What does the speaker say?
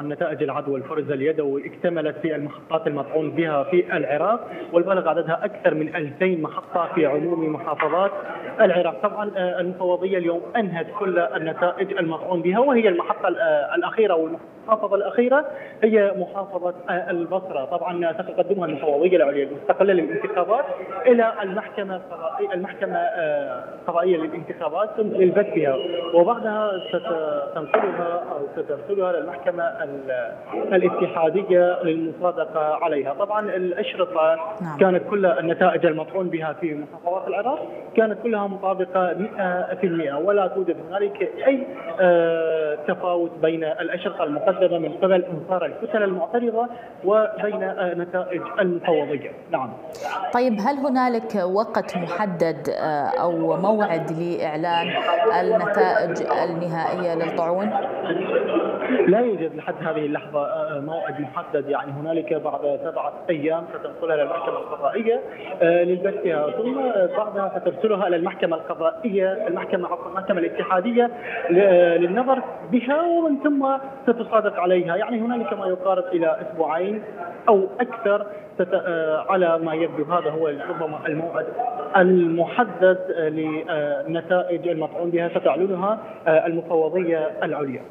طبعا نتائج العدوى الفرز اليدوي اكتملت في المحطات المطعون بها في العراق والبلغ عددها أكثر من 2000 محطه في عموم محافظات العراق. طبعا آه، المفوضية اليوم أنهت كل النتائج المطعون بها وهي المحطة آه، الأخيرة والمحافظه الأخيرة هي محافظة آه، البصرة. طبعا ستقدمها المفوضيه العليا المستقله للانتخابات إلى المحكمة القضائيه المحكمة القضائيه للانتخابات للبت بها وبعدها ستنقلها أو سترسلها للمحكمة الاتحادية للمصادقة عليها. طبعا الأشرطة نعم. كانت كل النتائج المطعون بها في محافظات العراق كانت كلها مطابقة 100% ولا توجد هنالك أي آه، تفاوت بين الأشرطة المقدمة من قبل انصار الكتل المعترضة وبين نتائج المفوضيه نعم. طيب هل هنالك وقت محدد آه، أو موعد لإعلان النتائج النهائية للطاعون؟ لا يوجد لحد هذه اللحظة موعد محدد. يعني هنالك بعد سبعة أيام ستنقلها للمحكمه القضائية للبثها. ثم بعدها سترسلها إلى المحكمة القضائية المحكمة عفوا المحكمة الاتحادية للنظر بها ومن ثم ستصادق عليها. يعني هنالك ما يقارب إلى أسبوعين أو أكثر على ما يبدو. هذا هو ربما الموعد المحدد لنتائج المطعون بها ستعلنها المفوضية العليا.